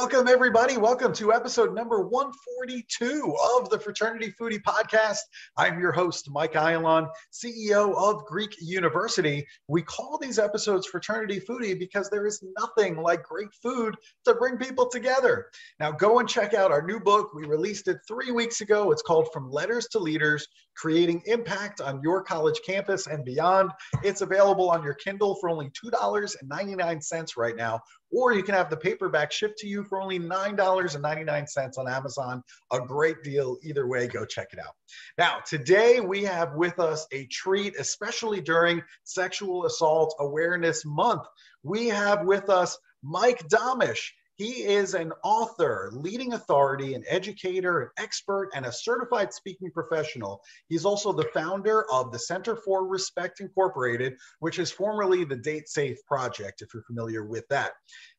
Welcome, everybody. Welcome to episode number 142 of the Fraternity Foodie Podcast. I'm your host, Mike Ayalon, CEO of Greek University. We call these episodes Fraternity Foodie because there is nothing like great food to bring people together. Now, go and check out our new book. We released it three weeks ago. It's called From Letters to Leaders Creating Impact on Your College Campus and Beyond. It's available on your Kindle for only $2.99 right now, or you can have the paperback shipped to you for only $9.99 on Amazon. A great deal either way. Go check it out. Now, today we have with us a treat, especially during Sexual Assault Awareness Month. We have with us Mike Domitrz. He is an author, leading authority, an educator, an expert, and a certified speaking professional. He's also the founder of the Center for Respect Incorporated, which is formerly the Date Safe Project, if you're familiar with that.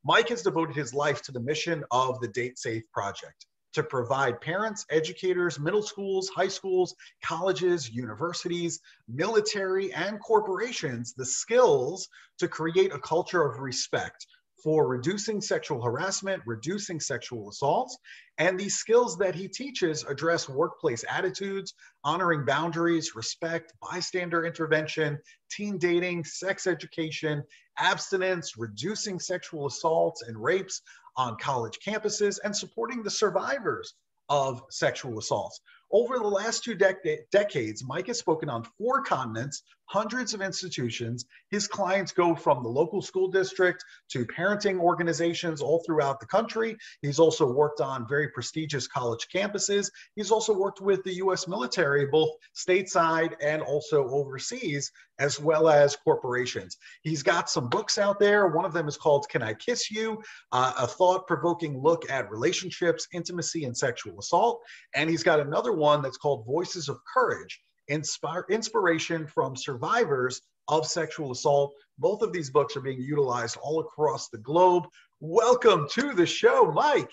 Mike has devoted his life to the mission of the Date Safe Project to provide parents, educators, middle schools, high schools, colleges, universities, military, and corporations the skills to create a culture of respect for reducing sexual harassment, reducing sexual assaults. And these skills that he teaches address workplace attitudes, honoring boundaries, respect, bystander intervention, teen dating, sex education, abstinence, reducing sexual assaults and rapes on college campuses, and supporting the survivors of sexual assaults. Over the last two dec- decades, Mike has spoken on four continents, hundreds of institutions. His clients go from the local school district to parenting organizations all throughout the country. He's also worked on very prestigious college campuses. He's also worked with the US military, both stateside and also overseas, as well as corporations. He's got some books out there. One of them is called Can I Kiss You? Uh, a thought provoking look at relationships, intimacy, and sexual assault. And he's got another one that's called Voices of Courage inspire, inspiration from survivors of sexual assault. Both of these books are being utilized all across the globe. Welcome to the show, Mike.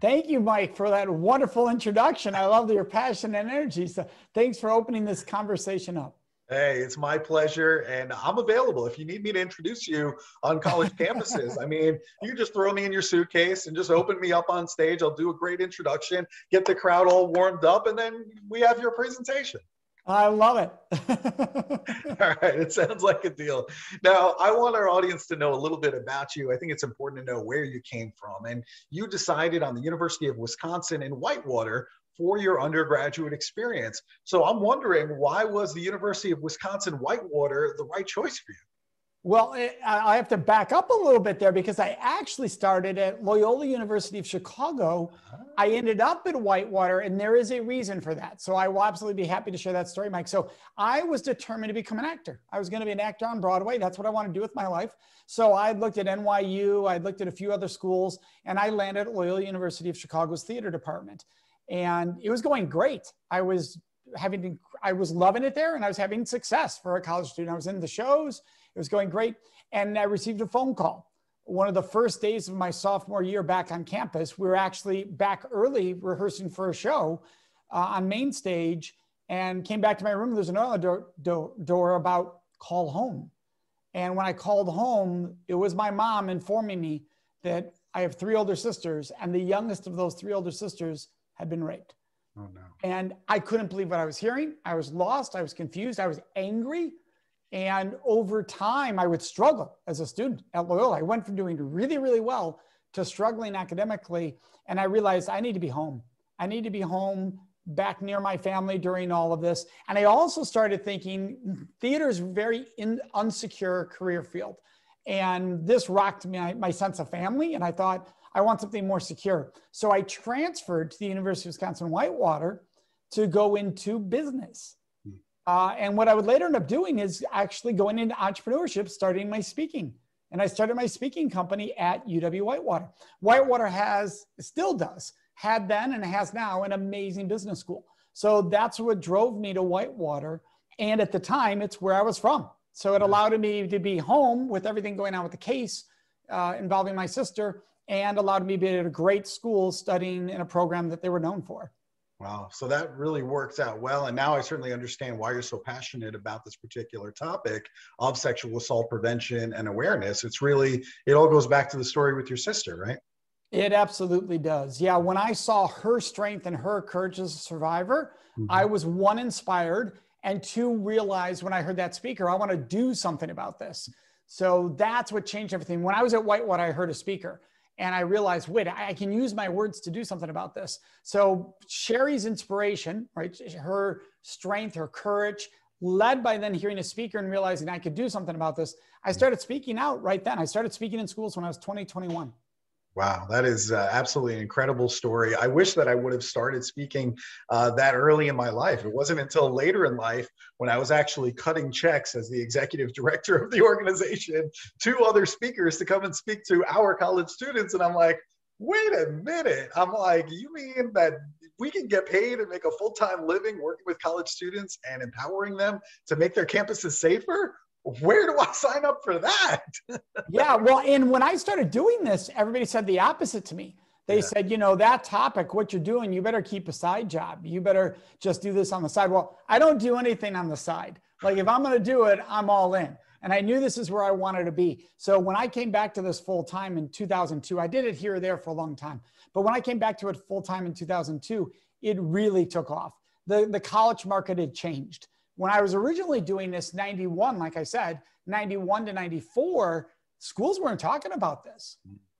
Thank you, Mike, for that wonderful introduction. I love your passion and energy. So thanks for opening this conversation up. Hey, it's my pleasure. And I'm available if you need me to introduce you on college campuses. I mean, you just throw me in your suitcase and just open me up on stage. I'll do a great introduction, get the crowd all warmed up, and then we have your presentation. I love it. All right, it sounds like a deal. Now, I want our audience to know a little bit about you. I think it's important to know where you came from. And you decided on the University of Wisconsin in Whitewater for your undergraduate experience. So I'm wondering why was the University of Wisconsin Whitewater the right choice for you? Well, eh, I have to back up a little bit there because I actually started at Loyola University of Chicago. I ended up at Whitewater, and there is a reason for that. So I will absolutely be happy to share that story, Mike. So I was determined to become an actor. I was going to be an actor on Broadway. That's what I want to do with my life. So I looked at NYU, I looked at a few other schools, and I landed at Loyola University of Chicago's theater department. And it was going great. I was having, I was loving it there, and I was having success for a college student. I was in the shows it was going great. And I received a phone call. One of the first days of my sophomore year back on campus, we were actually back early rehearsing for a show uh, on main stage and came back to my room. There's another door, door, door about call home. And when I called home, it was my mom informing me that I have three older sisters, and the youngest of those three older sisters had been raped. Oh, no. And I couldn't believe what I was hearing. I was lost. I was confused. I was angry. And over time, I would struggle as a student at Loyola. I went from doing really, really well to struggling academically. And I realized I need to be home. I need to be home back near my family during all of this. And I also started thinking theater is a very in, unsecure career field. And this rocked my, my sense of family. And I thought, I want something more secure. So I transferred to the University of Wisconsin Whitewater to go into business. Uh, and what I would later end up doing is actually going into entrepreneurship, starting my speaking. And I started my speaking company at UW Whitewater. Whitewater has, still does, had then and has now an amazing business school. So that's what drove me to Whitewater. And at the time, it's where I was from. So it allowed me to be home with everything going on with the case uh, involving my sister and allowed me to be at a great school studying in a program that they were known for. Wow. So that really works out well. And now I certainly understand why you're so passionate about this particular topic of sexual assault prevention and awareness. It's really, it all goes back to the story with your sister, right? It absolutely does. Yeah. When I saw her strength and her courage as a survivor, mm-hmm. I was one inspired and two realized when I heard that speaker, I want to do something about this. So that's what changed everything. When I was at Whitewater, I heard a speaker and I realized, wait, I can use my words to do something about this. So Sherry's inspiration, right? Her strength, her courage, led by then hearing a speaker and realizing I could do something about this. I mm-hmm. started speaking out right then. I started speaking in schools when I was 20, 21. Wow, that is uh, absolutely an incredible story. I wish that I would have started speaking uh, that early in my life. It wasn't until later in life when I was actually cutting checks as the executive director of the organization to other speakers to come and speak to our college students. And I'm like, wait a minute. I'm like, you mean that we can get paid and make a full time living working with college students and empowering them to make their campuses safer? Where do I sign up for that? yeah, well, and when I started doing this, everybody said the opposite to me. They yeah. said, you know, that topic, what you're doing, you better keep a side job. You better just do this on the side. Well, I don't do anything on the side. Like if I'm going to do it, I'm all in. And I knew this is where I wanted to be. So when I came back to this full time in 2002, I did it here or there for a long time. But when I came back to it full time in 2002, it really took off. The, the college market had changed when I was originally doing this 91, like I said, 91 to 94, schools weren't talking about this.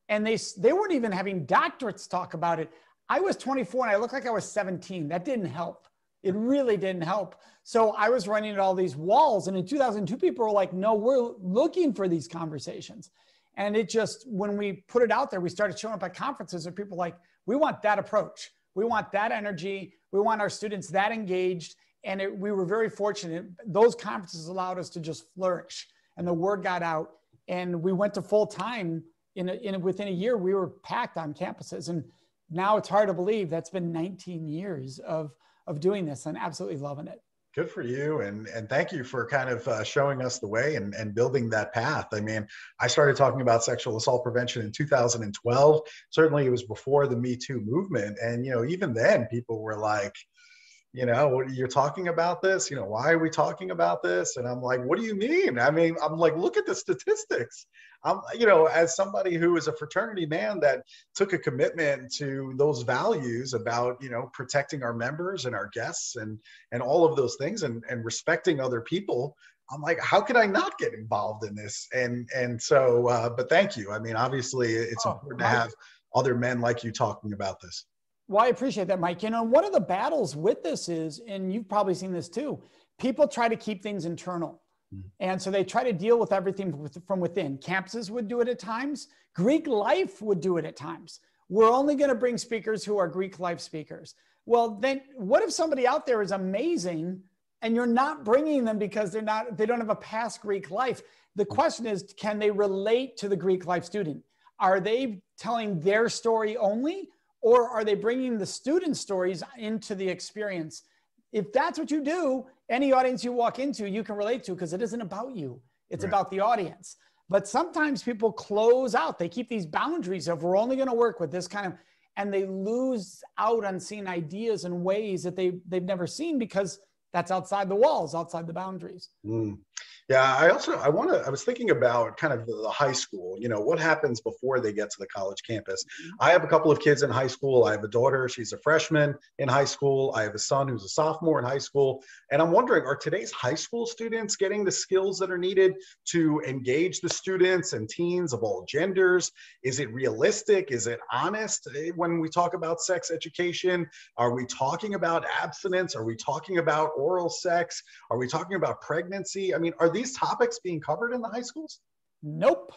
And they, they weren't even having doctorates talk about it. I was 24 and I looked like I was 17. That didn't help. It really didn't help. So I was running at all these walls. And in 2002, people were like, no, we're looking for these conversations. And it just, when we put it out there, we started showing up at conferences and people like, we want that approach. We want that energy. We want our students that engaged and it, we were very fortunate. Those conferences allowed us to just flourish, and the word got out. And we went to full time in, a, in within a year. We were packed on campuses, and now it's hard to believe that's been 19 years of of doing this and absolutely loving it. Good for you, and and thank you for kind of uh, showing us the way and and building that path. I mean, I started talking about sexual assault prevention in 2012. Certainly, it was before the Me Too movement, and you know, even then, people were like you know, you're talking about this, you know, why are we talking about this? And I'm like, what do you mean? I mean, I'm like, look at the statistics. I'm, you know, as somebody who is a fraternity man that took a commitment to those values about, you know, protecting our members and our guests and and all of those things and and respecting other people. I'm like, how can I not get involved in this? And and so, uh, but thank you. I mean, obviously, it's oh, important to have other men like you talking about this. Well, I appreciate that, Mike. You know, one of the battles with this is, and you've probably seen this too, people try to keep things internal. Mm-hmm. And so they try to deal with everything from within. Campuses would do it at times, Greek life would do it at times. We're only going to bring speakers who are Greek life speakers. Well, then what if somebody out there is amazing and you're not bringing them because they're not they don't have a past Greek life? The question is can they relate to the Greek life student? Are they telling their story only or are they bringing the student stories into the experience? If that's what you do, any audience you walk into, you can relate to because it isn't about you, it's right. about the audience. But sometimes people close out, they keep these boundaries of we're only going to work with this kind of, and they lose out on seeing ideas and ways that they, they've never seen because that's outside the walls, outside the boundaries. Mm. Yeah, I also I want to. I was thinking about kind of the, high school. You know, what happens before they get to the college campus? Mm-hmm. I have a couple of kids in high school. I have a daughter; she's a freshman in high school. I have a son who's a sophomore in high school. And I'm wondering, are today's high school students getting the skills that are needed to engage the students and teens of all genders? Is it realistic? Is it honest eh, when we talk about sex education? Are we talking about abstinence? Are we talking about oral sex? Are we talking about pregnancy? I mean, are these topics being covered in the high schools? Nope.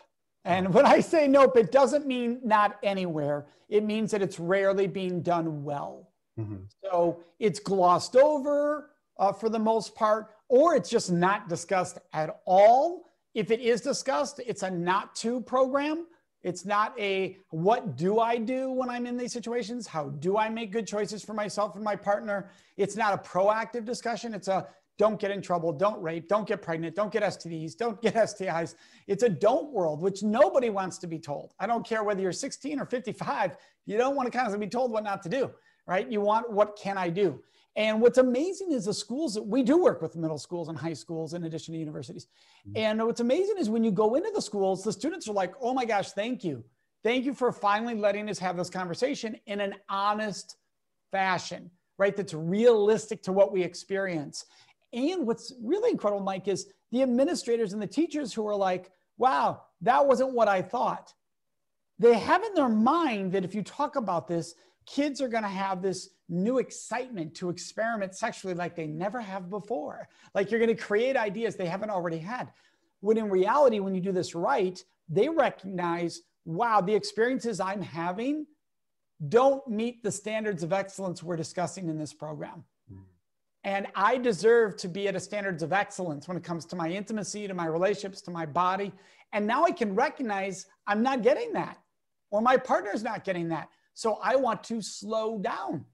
And when I say nope, it doesn't mean not anywhere. It means that it's rarely being done well. Mm-hmm. So it's glossed over uh, for the most part, or it's just not discussed at all. If it is discussed, it's a not to program. It's not a what do I do when I'm in these situations? How do I make good choices for myself and my partner? It's not a proactive discussion. It's a don't get in trouble, don't rape, don't get pregnant, don't get STDs, don't get STIs. It's a don't world, which nobody wants to be told. I don't care whether you're 16 or 55, you don't want to constantly be told what not to do, right? You want what can I do? And what's amazing is the schools that we do work with middle schools and high schools in addition to universities. Mm-hmm. And what's amazing is when you go into the schools, the students are like, oh my gosh, thank you. Thank you for finally letting us have this conversation in an honest fashion, right? That's realistic to what we experience. And what's really incredible, Mike, is the administrators and the teachers who are like, wow, that wasn't what I thought. They have in their mind that if you talk about this, kids are going to have this new excitement to experiment sexually like they never have before. Like you're going to create ideas they haven't already had. When in reality, when you do this right, they recognize, wow, the experiences I'm having don't meet the standards of excellence we're discussing in this program. And I deserve to be at a standards of excellence when it comes to my intimacy, to my relationships, to my body. And now I can recognize I'm not getting that, or my partner's not getting that. So I want to slow down.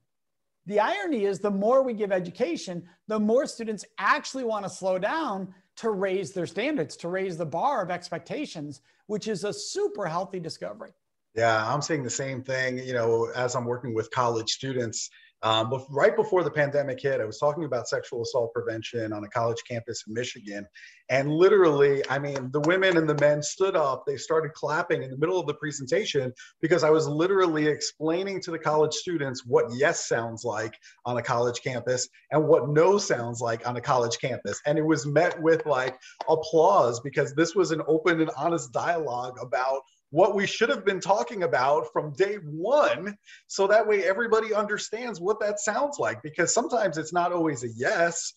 The irony is, the more we give education, the more students actually want to slow down to raise their standards, to raise the bar of expectations, which is a super healthy discovery. Yeah, I'm saying the same thing. You know, as I'm working with college students, um, but right before the pandemic hit, I was talking about sexual assault prevention on a college campus in Michigan. And literally, I mean, the women and the men stood up, they started clapping in the middle of the presentation because I was literally explaining to the college students what yes sounds like on a college campus and what no sounds like on a college campus. And it was met with like applause because this was an open and honest dialogue about what we should have been talking about from day one so that way everybody understands what that sounds like. Because sometimes it's not always a yes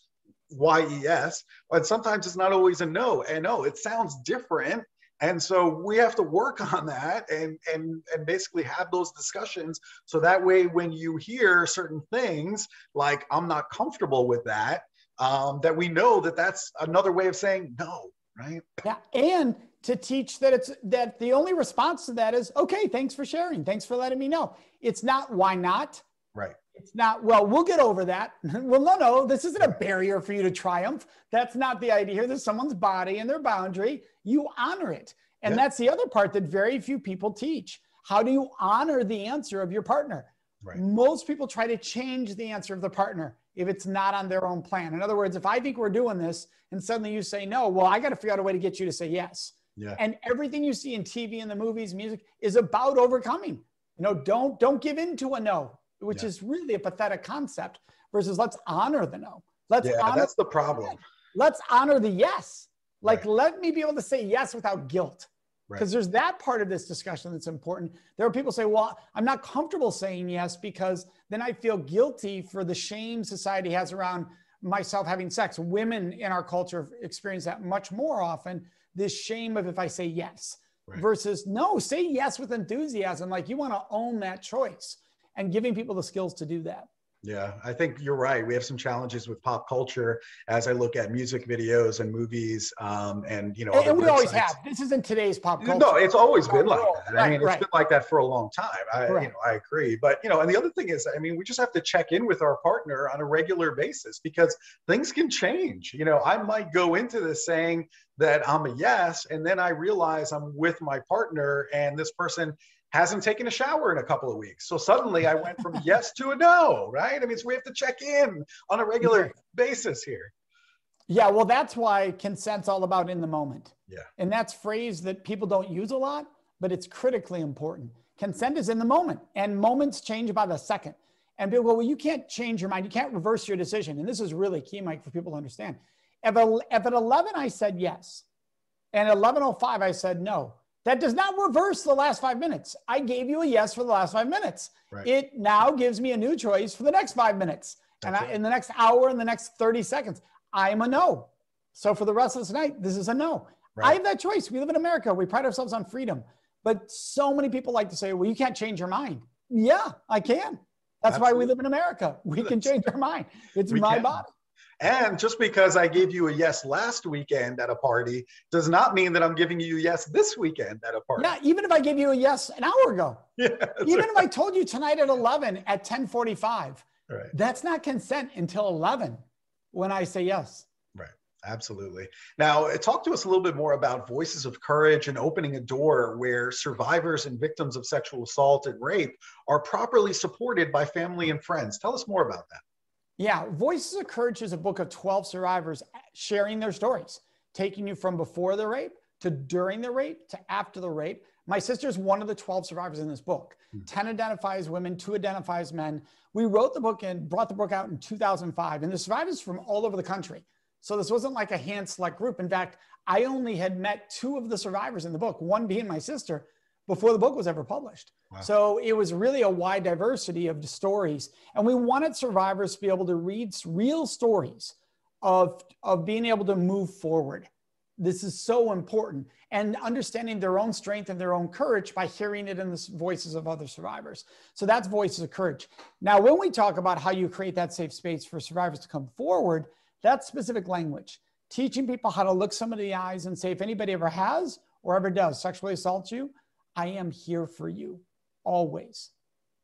y-e-s and sometimes it's not always a no. And no it sounds different. And so we have to work on that and and and basically have those discussions. So that way when you hear certain things like i'm not comfortable with that um, that we know that that's another way of saying no right? Yeah and to teach that it's that the only response to that is okay thanks for sharing. Thanks for letting me know. It's not why not? Right. It's not well we'll get over that. Well no no this isn't a barrier for you to triumph. That's not the idea here. There's someone's body and their boundary. You honor it. And yeah. that's the other part that very few people teach. How do you honor the answer of your partner? Right. most people try to change the answer of the partner if it's not on their own plan. In other words if i think we're doing this and suddenly you say no well i got to figure out a way to get you to say yes yeah. And everything you see in TV and the movies, music is about overcoming. You know, don't don't give in to a no, which yeah. is really a pathetic concept. Versus let's honor the no. Let's yeah, honor that's the problem. Let's honor the yes. Like right. let me be able to say yes without guilt. Because right. there's that part of this discussion that's important. There are people say, well, I'm not comfortable saying yes because then I feel guilty for the shame society has around myself having sex. Women in our culture experience that much more often this shame of if I say yes right. versus no, say yes with enthusiasm. Like you want to own that choice and giving people the skills to do that. Yeah, I think you're right. We have some challenges with pop culture as I look at music videos and movies, um, and you know, and, and we always have. This isn't today's pop culture. No, it's always been like that. Right, I mean, it's been like that for a long time. I, you know, I agree. But you know, and the other thing is, I mean, we just have to check in with our partner on a regular basis because things can change. You know, I might go into this saying that I'm a yes, and then I realize I'm with my partner, and this person hasn't taken a shower in a couple of weeks. So suddenly I went from yes to a no, right? I mean, so we have to check in on a regular basis here. Yeah, well, that's why consent's all about in the moment. Yeah. And that's phrase that people don't use a lot, but it's critically important. Consent is in the moment, and moments change by the second. And people go, well, you can't change your mind. You can't reverse your decision. And this is really key, Mike, for people to understand. If, if at 11 I said yes, and at 11.05 I said no, that does not reverse the last five minutes. I gave you a yes for the last five minutes. Right. It now gives me a new choice for the next five minutes. That's and I, in the next hour, in the next 30 seconds, I am a no. So for the rest of this night, this is a no. Right. I have that choice. We live in America. We pride ourselves on freedom. But so many people like to say, well, you can't change your mind. Yeah, I can. That's Absolutely. why we live in America. We can change our mind. It's we my can. body. And just because I gave you a yes last weekend at a party does not mean that I'm giving you a yes this weekend at a party. Yeah, even if I gave you a yes an hour ago. Yeah, even right. if I told you tonight at 11 at 1045, right. that's not consent until 11 when I say yes. Right. Absolutely. Now, uh, talk to us a little bit more about Voices of Courage and opening a door where survivors and victims of sexual assault and rape are properly supported by family and friends. Tell us more about that. Yeah, Voices of Courage is a book of 12 survivors sharing their stories, taking you from before the rape to during the rape to after the rape. My sister's one of the 12 survivors in this book. Mm. 10 identify as women, two identify as men. We wrote the book and brought the book out in 2005, and the survivors from all over the country. So this wasn't like a hand select group. In fact, I only had met two of the survivors in the book, one being my sister, before the book was ever published. Wow. So it was really a wide diversity of stories. And we wanted survivors to be able to read real stories of, of being able to move forward. This is so important. And understanding their own strength and their own courage by hearing it in the voices of other survivors. So that's voices of courage. Now, when we talk about how you create that safe space for survivors to come forward, that's specific language. Teaching people how to look somebody in the eyes and say, if anybody ever has or ever does sexually assault you, I am here for you always.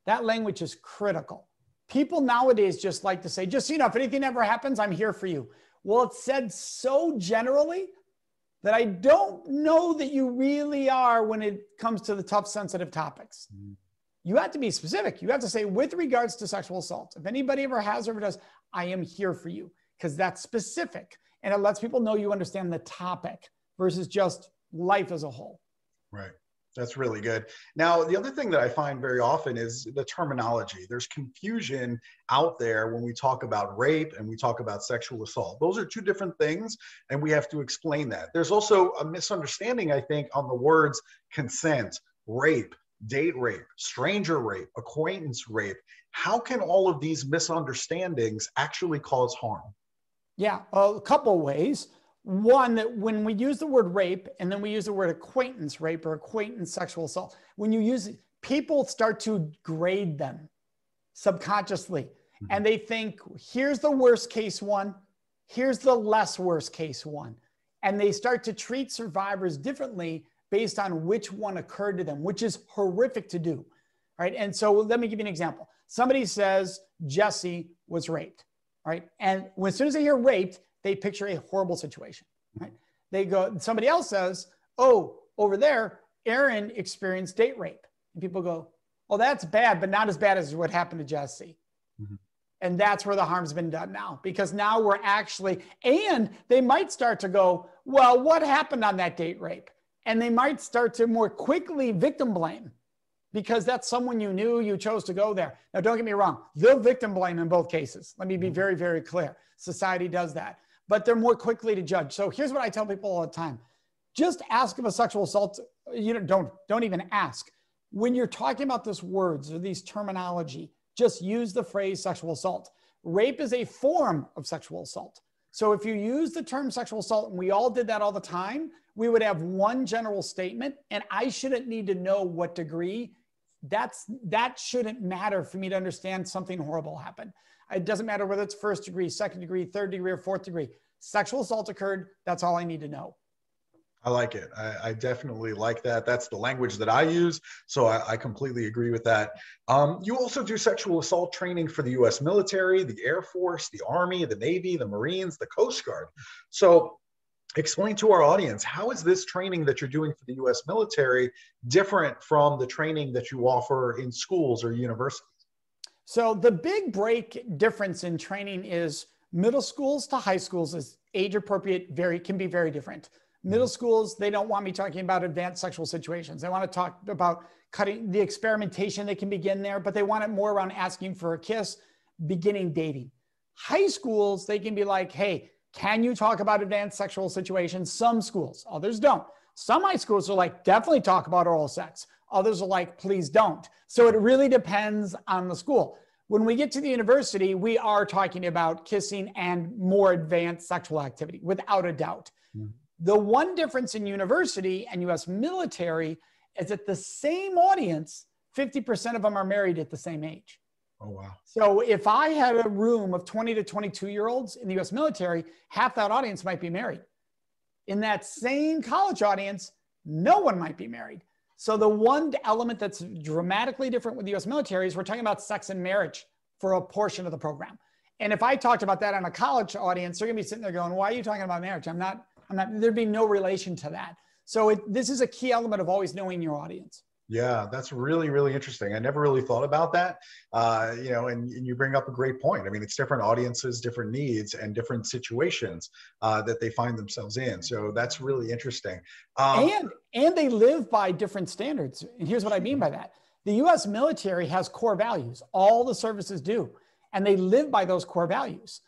That language is critical. People nowadays just like to say, just you know, if anything ever happens, I'm here for you. Well, it's said so generally that I don't know that you really are when it comes to the tough, sensitive topics. Mm. You have to be specific. You have to say, with regards to sexual assault, if anybody ever has or ever does, I am here for you because that's specific and it lets people know you understand the topic versus just life as a whole. Right. That's really good. Now, the other thing that I find very often is the terminology. There's confusion out there when we talk about rape and we talk about sexual assault. Those are two different things, and we have to explain that. There's also a misunderstanding, I think, on the words consent, rape, date rape, stranger rape, acquaintance rape. How can all of these misunderstandings actually cause harm? Yeah, a couple ways one that when we use the word rape and then we use the word acquaintance rape or acquaintance sexual assault, when you use it, people start to grade them subconsciously. Mm-hmm. And they think, here's the worst case one, here's the less worst case one. And they start to treat survivors differently based on which one occurred to them, which is horrific to do. Right. And so let me give you an example. Somebody says Jesse was raped. Right. And when, as soon as they hear raped, they picture a horrible situation, right? They go, somebody else says, oh, over there, Aaron experienced date rape. And people go, oh, that's bad, but not as bad as what happened to Jesse. Mm-hmm. And that's where the harm's been done now, because now we're actually, and they might start to go, well, what happened on that date rape? And they might start to more quickly victim blame because that's someone you knew you chose to go there. Now, don't get me wrong, they'll victim blame in both cases. Let me be mm-hmm. very, very clear. Society does that but they're more quickly to judge. So here's what I tell people all the time. Just ask if a sexual assault, you know, don't, don't even ask. When you're talking about this words or these terminology, just use the phrase sexual assault. Rape is a form of sexual assault. So if you use the term sexual assault, and we all did that all the time, we would have one general statement, and I shouldn't need to know what degree. That's that shouldn't matter for me to understand something horrible happened. It doesn't matter whether it's first degree, second degree, third degree, or fourth degree. Sexual assault occurred. That's all I need to know. I like it. I, I, definitely like that. That's the language that I use. So I, I completely agree with that. Um, you also do sexual assault training for the US military, the Air Force, the Army, the Navy, the Marines, the Coast Guard. So explain to our audience how is this training that you're doing for the US military different from the training that you offer in schools or universities? So the big break difference in training is middle schools to high schools is age appropriate, very can be very different. Middle mm-hmm. schools, they don't want me talking about advanced sexual situations. They want to talk about cutting the experimentation that can begin there, but they want it more around asking for a kiss, beginning dating. High schools, they can be like, hey, can you talk about advanced sexual situations? Some schools, others don't. Some high schools are like, definitely talk about oral sex. Others are like, please don't. So it really depends on the school. When we get to the university, we are talking about kissing and more advanced sexual activity, without a doubt. Mm-hmm. The one difference in university and US military is that the same audience, 50% of them are married at the same age. Oh, wow. So if I had a room of 20 to 22 year olds in the US military, half that audience might be married. In that same college audience, no one might be married. So the one element that's dramatically different with the US military is we're talking about sex and marriage for a portion of the program. And if I talked about that on a college audience, they're gonna be sitting there going, why are you talking about marriage? I'm not, I'm not, there'd be no relation to that. So it, this is a key element of always knowing your audience. Yeah, that's really, really interesting. I never really thought about that. Uh, you know, and, and, you bring up a great point. I mean, it's different audiences, different needs, and different situations uh, that they find themselves in. So that's really interesting. Um, and and they live by different standards. And here's what I mean by that: the U.S. military has core values. All the services do, and they live by those core values.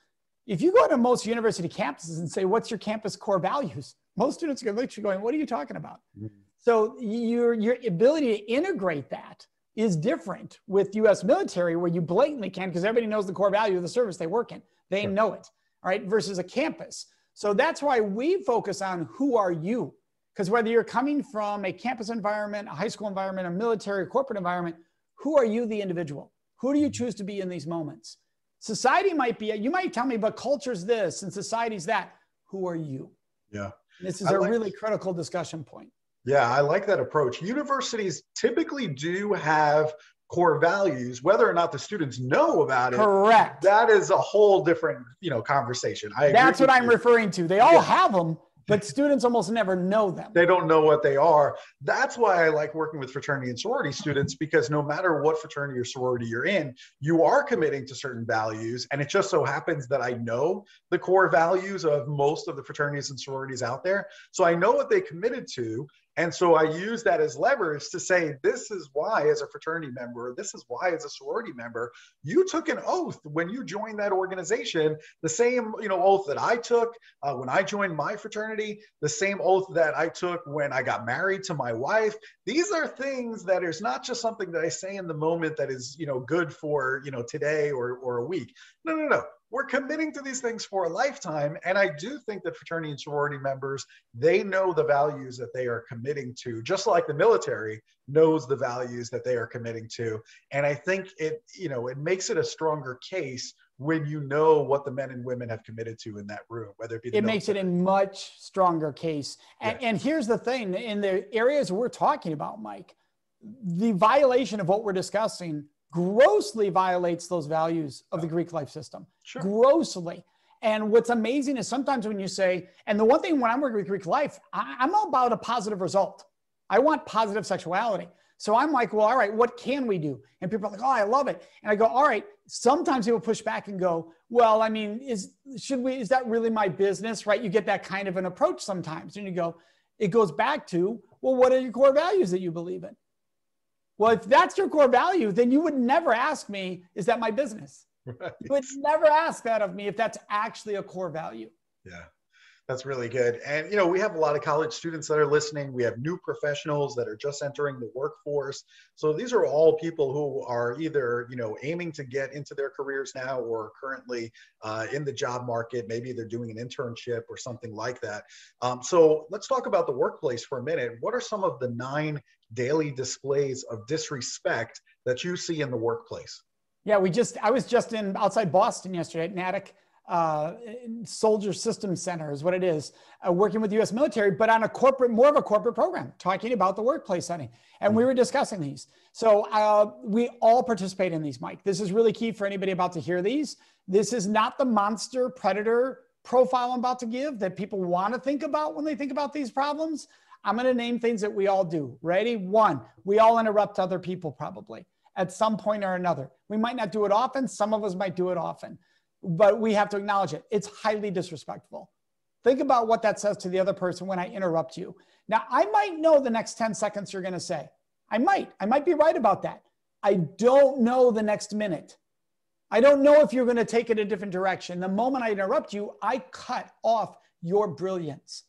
If you go to most university campuses and say, "What's your campus core values?" Most students are going to look at you going, "What are you talking about?" Mm-hmm so your, your ability to integrate that is different with US military where you blatantly can because everybody knows the core value of the service they work in. They sure. know it, all right, versus a campus. So that's why we focus on who are you? Because whether you're coming from a campus environment, a high school environment, a military, corporate environment, who are you, the individual? Who do you mm-hmm. choose to be in these moments? Society might be, you might tell me, but culture's this and society's that. Who are you? Yeah. This is I a like, really critical discussion point. Yeah, I like that approach. Universities typically do have core values whether or not the students know about it correct that is a whole different you know conversation I that's what i'm you. referring to they all yeah. have them but students almost never know them. They don't know what they are. That's why I like working with fraternity and sorority students because no matter what fraternity or sorority you're in, you are committing to certain values. And it just so happens that I know the core values of most of the fraternities and sororities out there. So I know what they committed to. And so I use that as leverage to say, this is why, as a fraternity member, this is why, as a sorority member, you took an oath when you joined that organization, the same, you know, oath that I took uh, when I joined my fraternity, the same oath that I took when I got married to my wife. These are things that is not just something that I say in the moment that is, you know, good for, you know, today or, or a week. No, no, no we're committing to these things for a lifetime. And I do think that fraternity and sorority members, they know the values that they are committing to, just like the military knows the values that they are committing to. And I think it, you know, it makes it a stronger case when you know what the men and women have committed to in that room, whether it be it makes it a much stronger case. And, yeah. and here's the thing in the areas we're talking about, Mike, the violation of what we're discussing grossly violates those values of the Greek life system. Sure. Grossly. And what's amazing is sometimes when you say, and the one thing when I'm working with Greek life, I, I'm all about a positive result. I want positive sexuality. So I'm like, well, all right, what can we do? And people are like, oh, I love it. And I go, all right. Sometimes people push back and go, well, I mean, is should we? Is that really my business? Right? You get that kind of an approach sometimes, and you go, it goes back to, well, what are your core values that you believe in? Well, if that's your core value, then you would never ask me, is that my business? Right. You would never ask that of me if that's actually a core value. Yeah. That's really good. And, you know, we have a lot of college students that are listening. We have new professionals that are just entering the workforce. So these are all people who are either, you know, aiming to get into their careers now or currently uh, in the job market. Maybe they're doing an internship or something like that. Um, so let's talk about the workplace for a minute. What are some of the nine daily displays of disrespect that you see in the workplace? Yeah, we just, I was just in outside Boston yesterday at Natick uh, soldier system center is what it is, uh, working with the U.S. military, but on a corporate, more of a corporate program, talking about the workplace setting. And we were discussing these. So uh, we all participate in these, Mike. This is really key for anybody about to hear these. This is not the monster predator profile I'm about to give that people want to think about when they think about these problems. I'm going to name things that we all do. Ready? One, we all interrupt other people probably at some point or another. We might not do it often. Some of us might do it often but we have to acknowledge it. It's highly disrespectful. Think about what that says to the other person when I interrupt you. Now, I might know the next 10 seconds you're going to say. I might. I might be right about that. I don't know the next minute. I don't know if you're going to take it a different direction. The moment I interrupt you, I cut off your brilliance.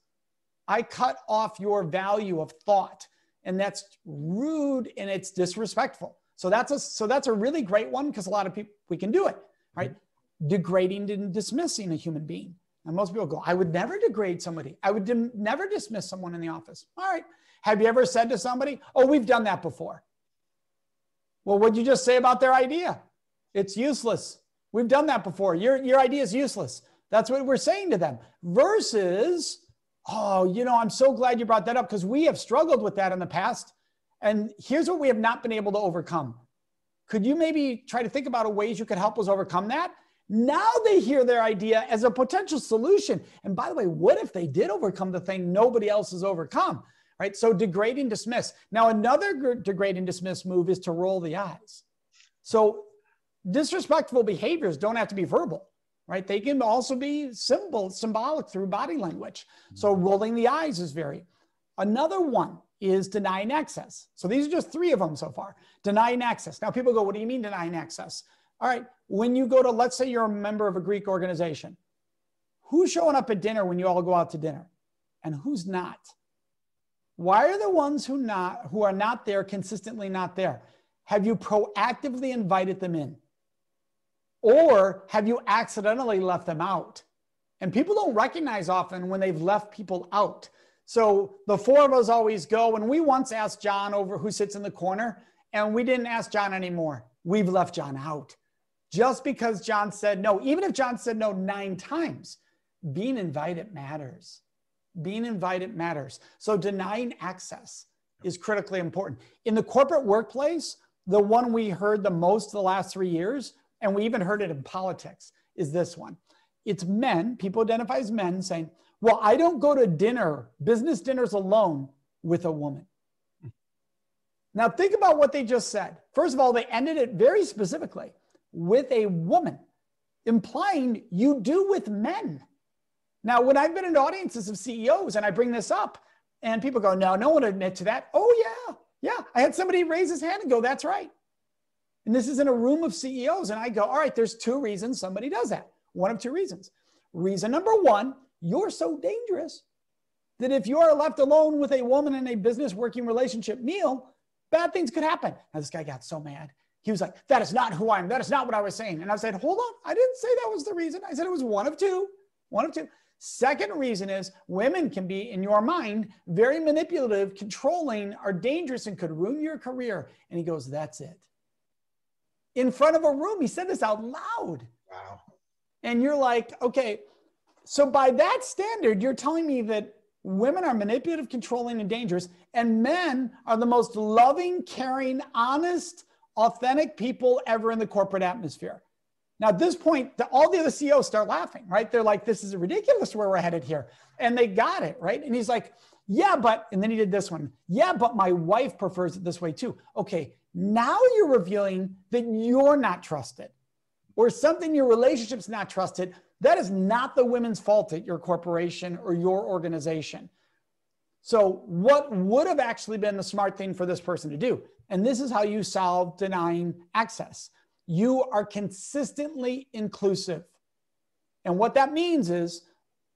I cut off your value of thought. And that's rude and it's disrespectful. So that's a so that's a really great one because a lot of people we can do it, right? Mm-hmm. degrading and dismissing a human being. And most people go, I would never degrade somebody. I would dim- never dismiss someone in the office. All right. Have you ever said to somebody, Oh, we've done that before? Well, what'd you just say about their idea? It's useless. We've done that before. Your, your idea is useless. That's what we're saying to them. Versus, Oh, you know, I'm so glad you brought that up because we have struggled with that in the past. And here's what we have not been able to overcome. Could you maybe try to think about ways you could help us overcome that? Now they hear their idea as a potential solution. And by the way, what if they did overcome the thing nobody else has overcome? right? So degrade and dismiss. Now, another degrade and dismiss move is to roll the eyes. So disrespectful behaviors don't have to be verbal, right? They can also be symbol, symbolic through body language. So mm-hmm. rolling the eyes is very. Another one is denying access. So these are just three of them so far. Denying access. Now people go, what do you mean denying access? All right, when you go to, let's say you're a member of a Greek organization, who's showing up at dinner when you all go out to dinner and who's not? Why are the ones who not who are not there consistently not there? Have you proactively invited them in? Or have you accidentally left them out? And people don't recognize often when they've left people out. So the four of us always go, and we once asked John over who sits in the corner, and we didn't ask John anymore. We've left John out. Just because John said no, even if John said no nine times, being invited matters. Being invited matters. So denying access is critically important. In the corporate workplace, the one we heard the most the last three years, and we even heard it in politics, is this one. It's men, people identify as men saying, Well, I don't go to dinner, business dinners alone with a woman. Now, think about what they just said. First of all, they ended it very specifically with a woman, implying you do with men. Now, when I've been in audiences of CEOs and I bring this up, and people go, no, no one admit to that. Oh, yeah, yeah. I had somebody raise his hand and go, that's right. And this is in a room of CEOs. And I go, all right, there's two reasons somebody does that. One of two reasons. Reason number one, you're so dangerous that if you are left alone with a woman in a business working relationship meal, bad things could happen. Now, this guy got so mad. He was like, that is not who I am. That is not what I was saying. And I said, hold on. I didn't say that was the reason. I said it was one of two. One of two. Second reason is women can be, in your mind, very manipulative, controlling, are dangerous, and could ruin your career. And he goes, That's it. In front of a room, he said this out loud. Wow. And you're like, Okay, so by that standard, you're telling me that women are manipulative, controlling, and dangerous, and men are the most loving, caring, honest, authentic people ever in the corporate atmosphere. Now, at this point, the, all the other CEOs start laughing, right? They're like, this is ridiculous where we're headed here. And they got it, right? And he's like, yeah, but, and then he did this one. Yeah, but my wife prefers it this way too. Okay, now you're revealing that you're not trusted or something your relationship's not trusted. That is not the women's fault at your corporation or your organization. So, what would have actually been the smart thing for this person to do? And this is how you solve denying access you are consistently inclusive. And what that means is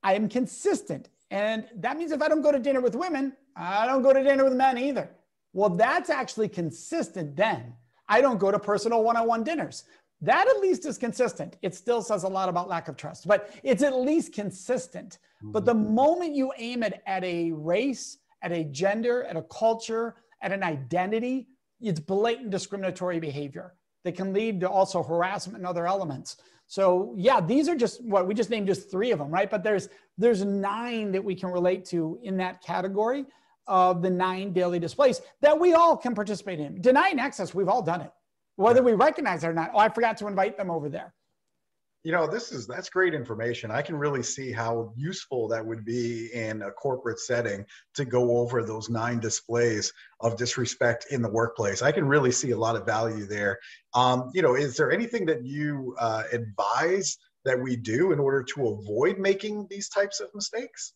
I am consistent. And that means if I don't go to dinner with women, I don't go to dinner with men either. Well, that's actually consistent then. I don't go to personal one on one dinners. That at least is consistent. It still says a lot about lack of trust, but it's at least consistent. But the mm-hmm. moment you aim it at a race, at a gender, at a culture, at an identity, it's blatant discriminatory behavior that can lead to also harassment and other elements. So yeah, these are just what we just named just three of them, right? But there's there's nine that we can relate to in that category of the nine daily displays that we all can participate in. Denying access, we've all done it, whether we recognize it or not. Oh, I forgot to invite them over there. You know this is that's great information. I can really see how useful that would be in a corporate setting to go over those nine displays of disrespect in the workplace. I can really see a lot of value there. Um, you know is there anything that you uh, advise that we do in order to avoid making these types of mistakes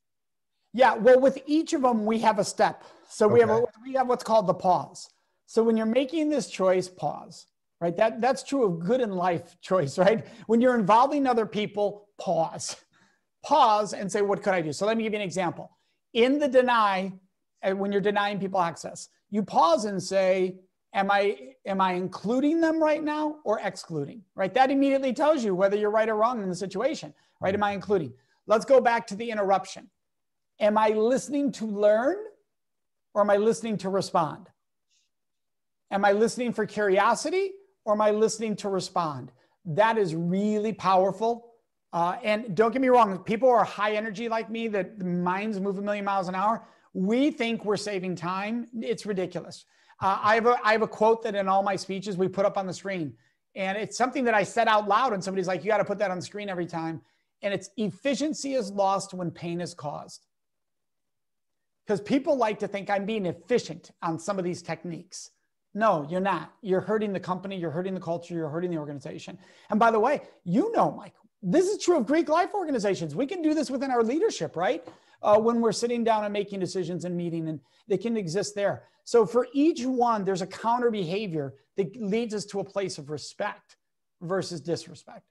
yeah well with each of them we have a step so we okay. have a, we have what's called the pause so when you're making this choice pause right? That, that's true of good in life choice, right? When you're involving other people, pause. Pause and say, what could I do? So let me give you an example. In the deny, uh, when you're denying people access, you pause and say, am I, am I including them right now or excluding, right? That immediately tells you whether you're right or wrong in the situation, right? Am I including? Let's go back to the interruption. Am I listening to learn or am I listening to respond? Am I listening for curiosity or am I listening to respond? That is really powerful. Uh, and don't get me wrong, people are high energy like me that minds move a million miles an hour. We think we're saving time. It's ridiculous. Uh, I, have a, I have a quote that in all my speeches we put up on the screen. And it's something that I said out loud, and somebody's like, you got to put that on the screen every time. And it's efficiency is lost when pain is caused. Because people like to think I'm being efficient on some of these techniques. No, you're not. You're hurting the company, you're hurting the culture, you're hurting the organization. And by the way, you know, Mike, this is true of Greek life organizations. We can do this within our leadership, right? Uh, when we're sitting down and making decisions and meeting, and they can exist there. So for each one, there's a counter behavior that leads us to a place of respect versus disrespect.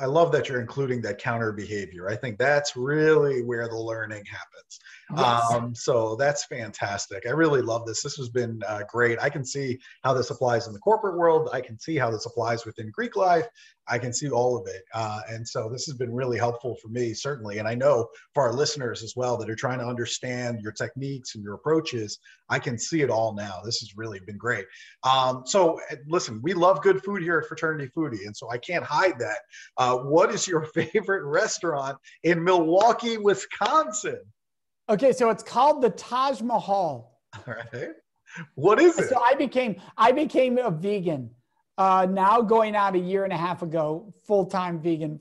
I love that you're including that counter behavior. I think that's really where the learning happens. Yes. Um, so that's fantastic. I really love this. This has been uh, great. I can see how this applies in the corporate world. I can see how this applies within Greek life. I can see all of it. Uh, and so this has been really helpful for me, certainly. And I know for our listeners as well that are trying to understand your techniques and your approaches, I can see it all now. This has really been great. Um, so, eh, listen, we love good food here at Fraternity Foodie. And so I can't hide that. Uh, what is your favorite restaurant in Milwaukee, Wisconsin? Okay, so it's called the Taj Mahal. All right. What is it? So I became I became a vegan. Uh, now going out a year and a half ago, full time vegan.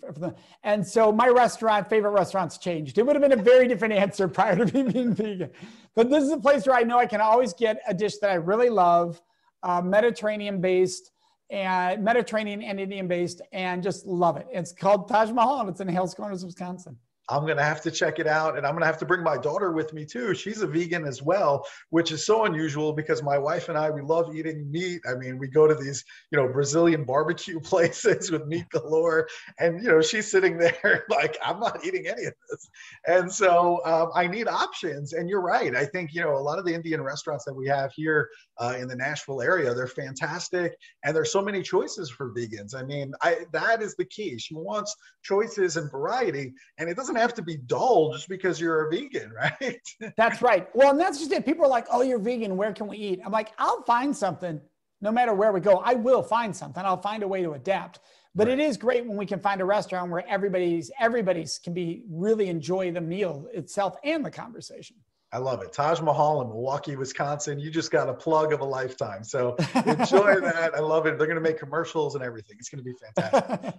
And so my restaurant, favorite restaurants changed. It would have been a very different answer prior to being vegan. But this is a place where I know I can always get a dish that I really love, uh, Mediterranean based and Mediterranean and Indian based, and just love it. It's called Taj Mahal and it's in Hales Corners, Wisconsin. I'm going to have to check it out. And I'm going to have to bring my daughter with me too. She's a vegan as well, which is so unusual because my wife and I, we love eating meat. I mean, we go to these, you know, Brazilian barbecue places with meat galore. And, you know, she's sitting there like, I'm not eating any of this. And so um, I need options. And you're right. I think, you know, a lot of the Indian restaurants that we have here uh, in the Nashville area, they're fantastic. And there's so many choices for vegans. I mean, I, that is the key. She wants choices and variety. And it doesn't have to be dull just because you're a vegan, right? that's right. Well, and that's just it. People are like, oh, you're vegan. Where can we eat? I'm like, I'll find something no matter where we go. I will find something. I'll find a way to adapt. But right. it is great when we can find a restaurant where everybody's everybody's can be really enjoy the meal itself and the conversation. I love it. Taj Mahal in Milwaukee, Wisconsin. You just got a plug of a lifetime. So enjoy that. I love it. They're going to make commercials and everything. It's going to be fantastic.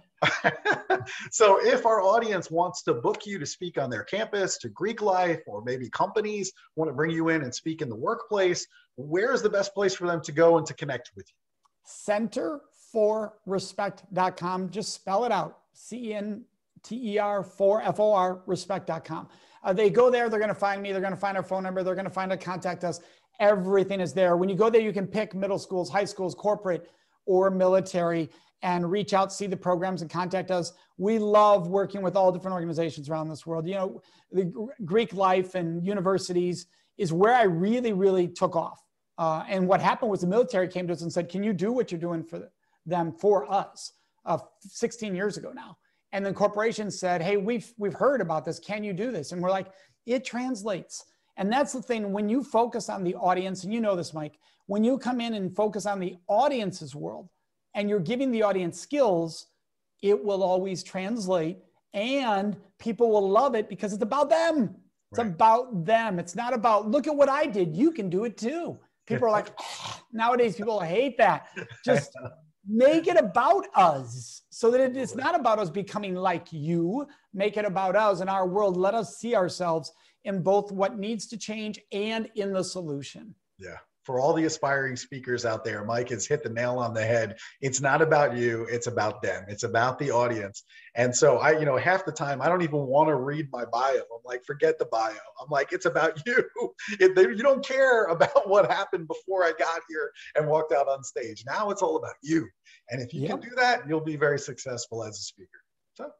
so if our audience wants to book you to speak on their campus, to Greek life, or maybe companies want to bring you in and speak in the workplace, where is the best place for them to go and to connect with you? Centerforrespect.com. Just spell it out. C E N T E R 4 F O R respect.com. Uh, they go there, they're going to find me, they're going to find our phone number, they're going to find a contact us. Everything is there. When you go there, you can pick middle schools, high schools, corporate, or military and reach out, see the programs, and contact us. We love working with all different organizations around this world. You know, the Greek life and universities is where I really, really took off. Uh, and what happened was the military came to us and said, "Can you do what you're doing for them for us?" Uh, 16 years ago now, and then corporations said, "Hey, we've we've heard about this. Can you do this?" And we're like, "It translates." And that's the thing when you focus on the audience, and you know this, Mike, when you come in and focus on the audience's world and you're giving the audience skills, it will always translate and people will love it because it's about them. It's right. about them. It's not about, look at what I did. You can do it too. People are like, oh, nowadays people hate that. Just make it about us so that it is not about us becoming like you. Make it about us and our world. Let us see ourselves in both what needs to change and in the solution. Yeah for all the aspiring speakers out there, Mike has hit the nail on the head. It's not about you, it's about them. It's about the audience. And so I, you know, half the time I don't even want to read my bio. I'm like, forget the bio. I'm like, it's about you. It, they, you don't care about what happened before I got here and walked out on stage. Now it's all about you. And if you yep. can do that, you'll be very successful as a speaker. So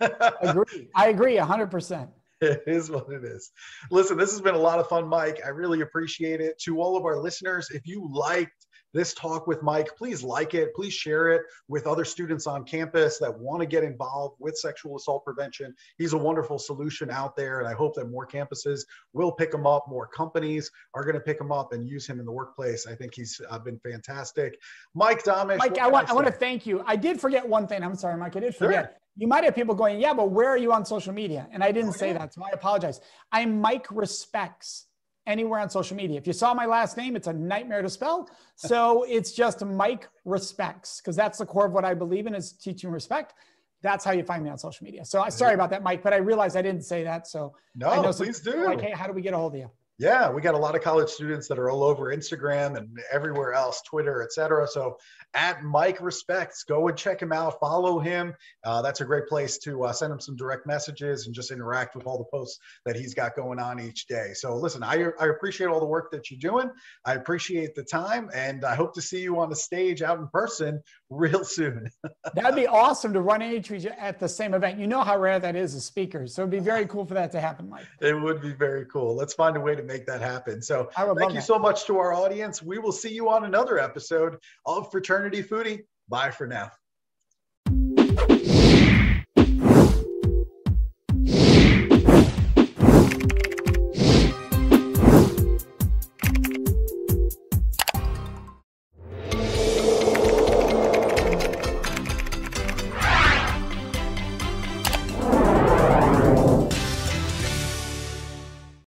agree. I agree 100%. It is what it is. Listen, this has been a lot of fun, Mike. I really appreciate it. To all of our listeners, if you liked this talk with Mike, please like it. Please share it with other students on campus that want to get involved with sexual assault prevention. He's a wonderful solution out there, and I hope that more campuses will pick him up. More companies are going to pick him up and use him in the workplace. I think he's uh, been fantastic. Mike Domitrz. Mike, I want, I, I, want to thank you. I did forget one thing. I'm sorry, Mike. I did forget. Sure you might have people going, yeah, but where are you on social media? And I didn't oh, say that, so I apologize. I'm Mike Respects anywhere on social media. If you saw my last name, it's a nightmare to spell. So it's just Mike Respects, because that's the core of what I believe in is teaching respect. That's how you find me on social media. So I sorry about that, Mike, but I realized I didn't say that. So no, please do. Like, hey, how do we get a hold of you? Yeah, we got a lot of college students that are all over Instagram and everywhere else, Twitter, etc. So at Mike Respects, go and check him out, follow him. Uh, that's a great place to uh, send him some direct messages and just interact with all the posts that he's got going on each day. So listen, I, I appreciate all the work that you're doing. I appreciate the time, and I hope to see you on the stage out in person real soon. That'd be awesome to run into each at the same event. You know how rare that is as speakers, so it'd be very cool for that to happen, Mike. It would be very cool. Let's find a way to make that happen. So thank you that. so much to our audience. We will see you on another episode of Fraternity Foodie. Bye for now.